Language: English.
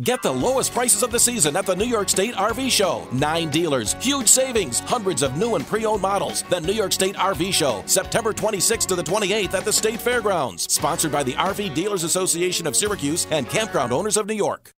Get the lowest prices of the season at the New York State RV Show. Nine dealers, huge savings, hundreds of new and pre owned models. The New York State RV Show, September 26th to the 28th at the State Fairgrounds. Sponsored by the RV Dealers Association of Syracuse and Campground Owners of New York.